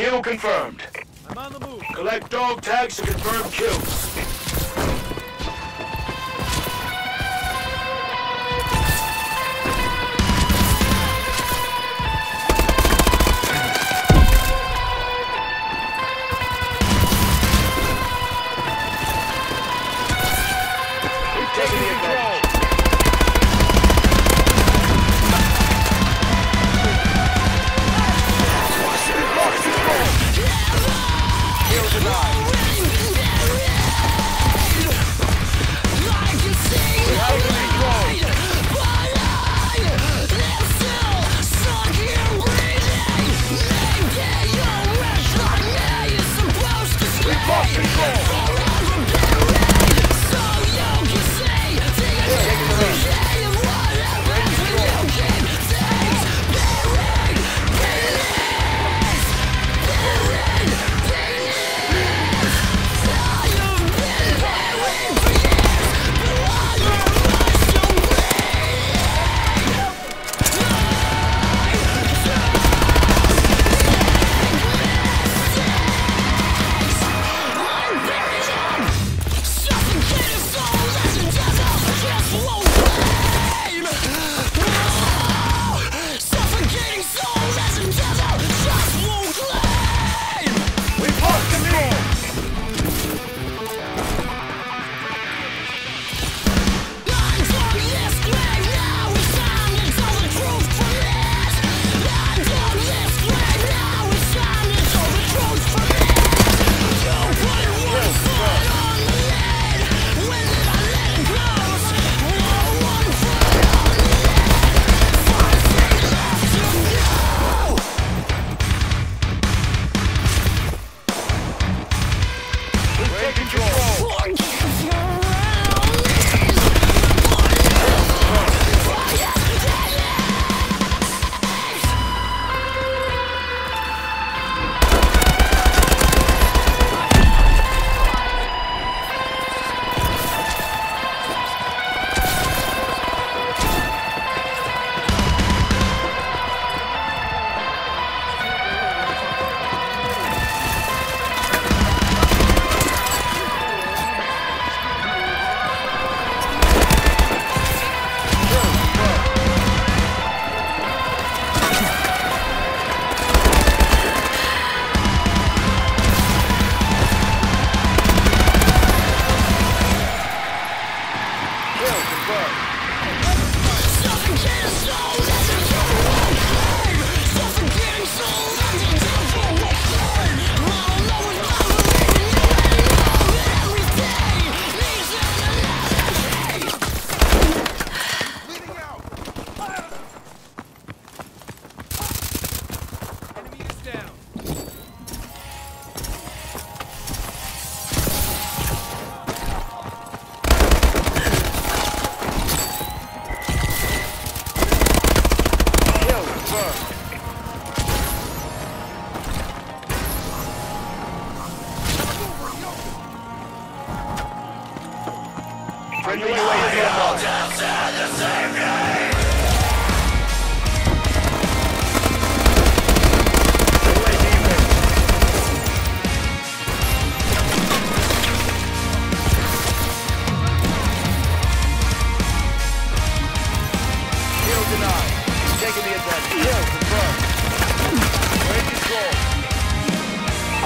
Kill confirmed. I'm on the move. Collect dog tags to confirm kills.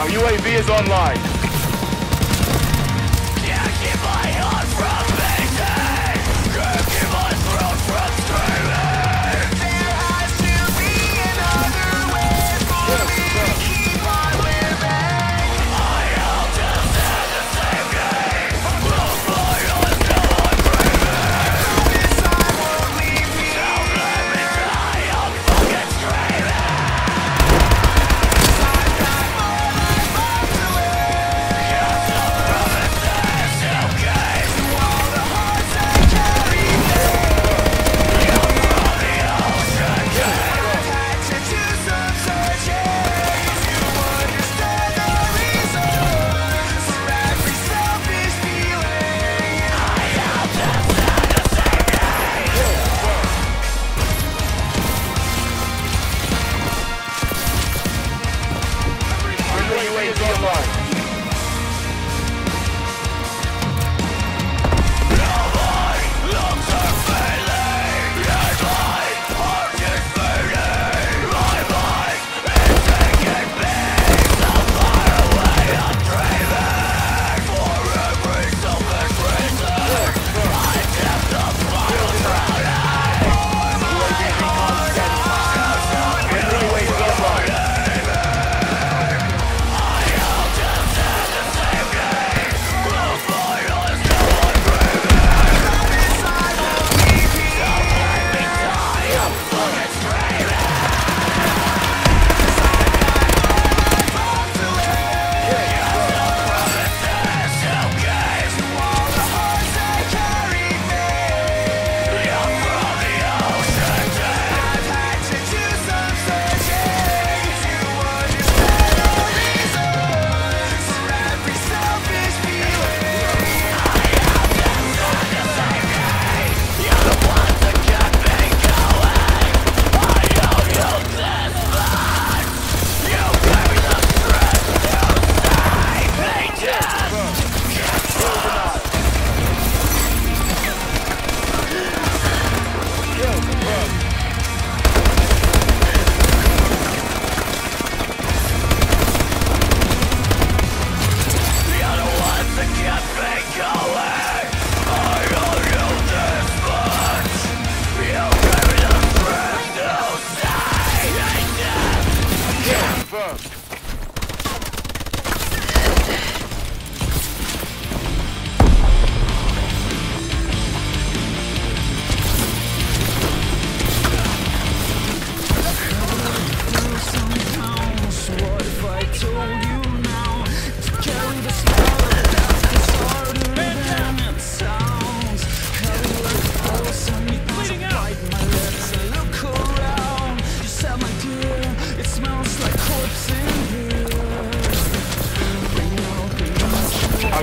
Our UAV is online.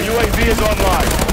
UAV is online.